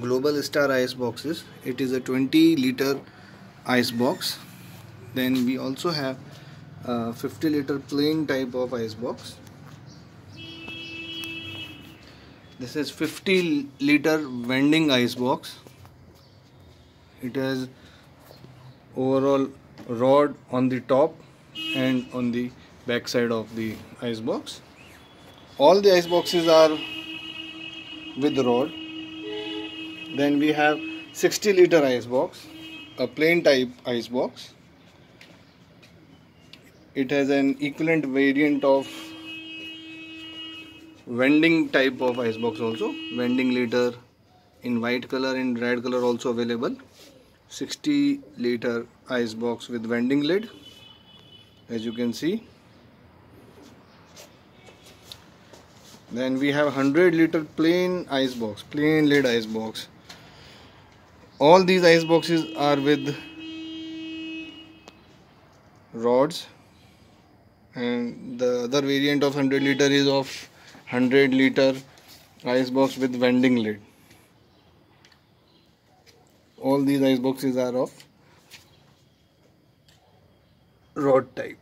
global star ice boxes. It is a 20 liter ice box. Then we also have a 50 liter plain type of ice box. This is 50 liter vending ice box. It has overall rod on the top and on the back side of the ice box. All the ice boxes are with rod then we have 60 liter ice box a plain type ice box. It has an equivalent variant of vending type of ice box also. Vending liter in white color and red color also available. 60 liter ice box with vending lid as you can see. Then we have 100 liter plain ice box plain lid ice box all these ice boxes are with rods. And the other variant of 100 liter is of 100 liter ice box with vending lid. All these ice boxes are of rod type